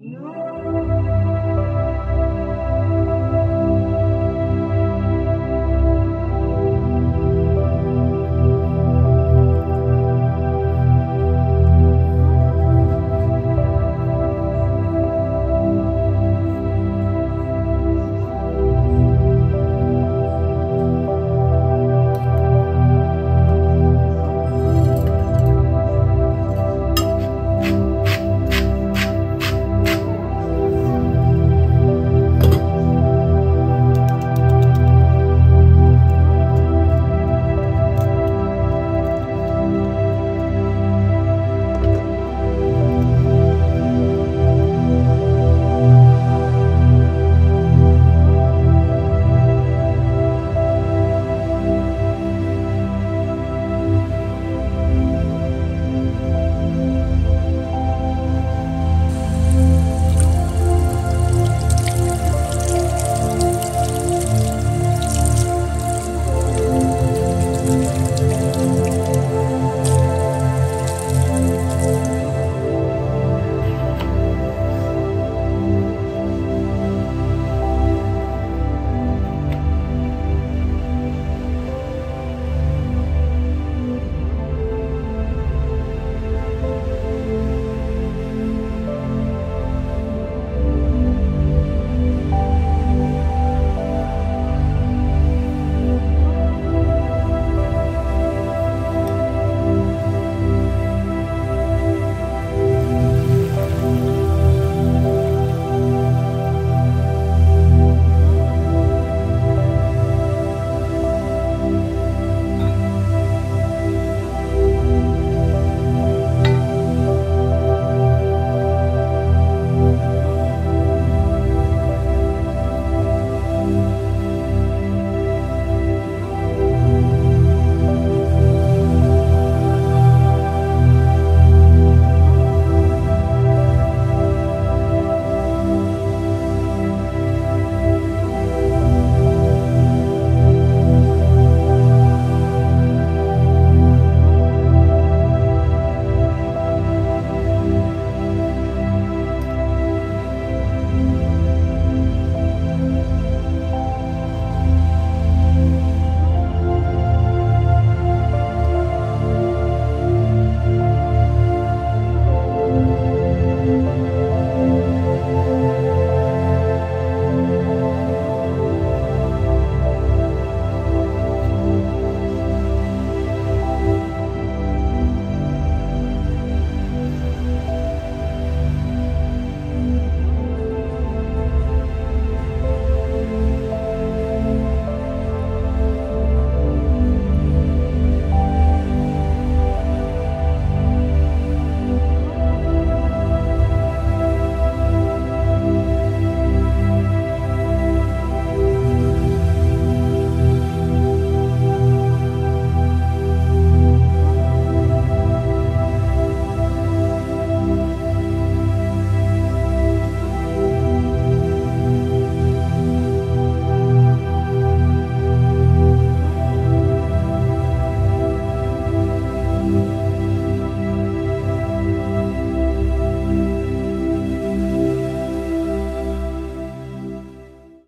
No.